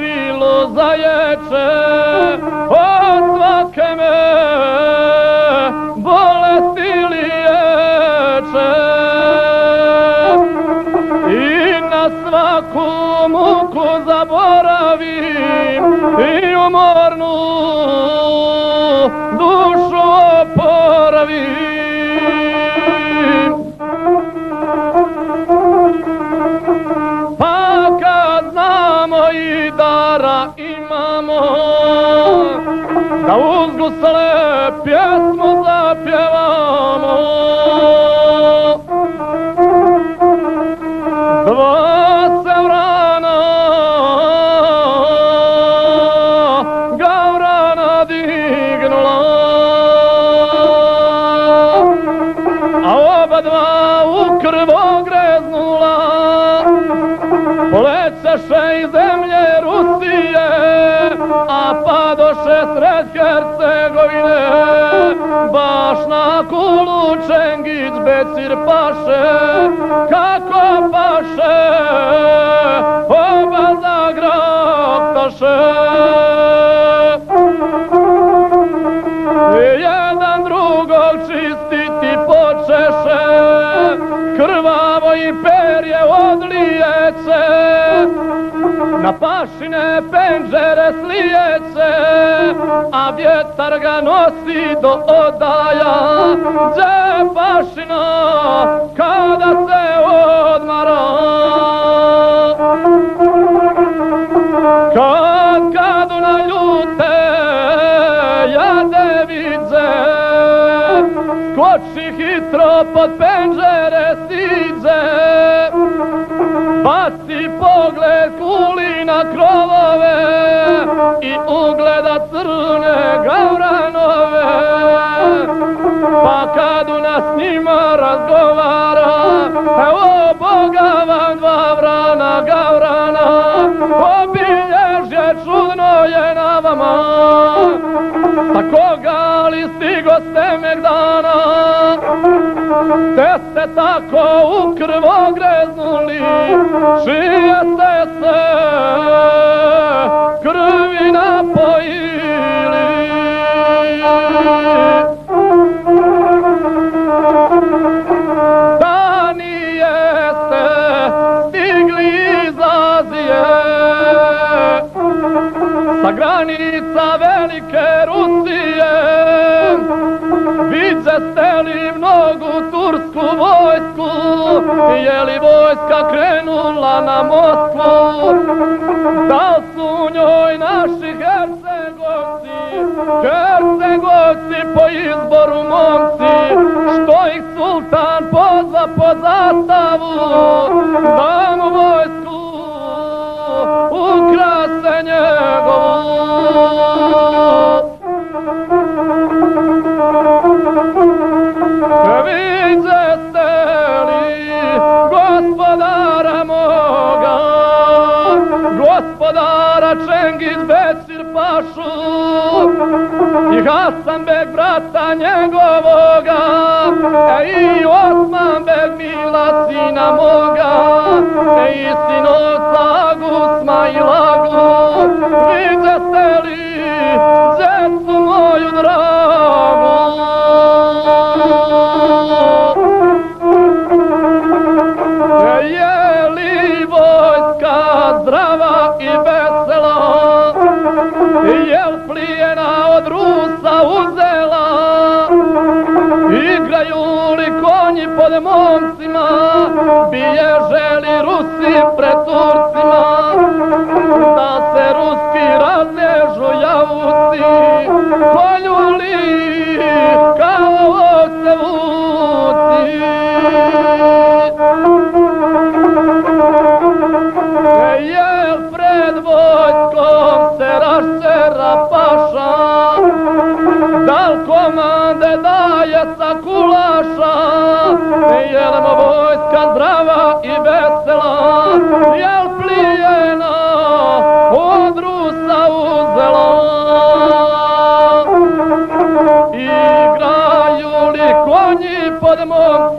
bilo zaječe od svake me bolesti liječe. I na svaku muku zaboravim i umornu imamo Da uzgusle pjesmu zapjevamo Dva se vrana Gavrana dignula A oba dva u krvo Hercegovine. Baš na kulu Čengić Becir paše, kako paše, i perje odlijece, na pašine penđere slijece, a vjetar ga nosi do odaja, gdje pašina Skoči hitro pod penđere stiđe Baci pogled kuli na krovove I ugleda crne gavranove Pa kad u nas njima razgovara Evo Boga vam dva vrana gavrana Obilježje čudno je na vama Sa koga li stigo ste dana? Te ste tako u krvo greznuli Čije ste se krvi napojili Da nijeste stigli Sa granica velike Rusije. Vidze ste li mnogu tursku vojsku. Je li vojska krenula na Moskvu? Da su u njoj naši Hercegovci. Hercegovci po izboru momci. Što ih sultan pozva po zastavu? Da mu vojsku ukrase njegovu gospodara Čengiz Becir Pašu. I Hasanbek brata njegovoga, e i Osmanbek mila sina moga, e i sinovca Gusma i Lagu. Vidze ste li konji pod momcima? Biježe li Rusi pred Turcima? Da se ruski razlježu javuci? Kolju li kao se vuci? Jel pred vojskom se raščera Jel plijena od Rusa uzela? Igraju konji pod mojom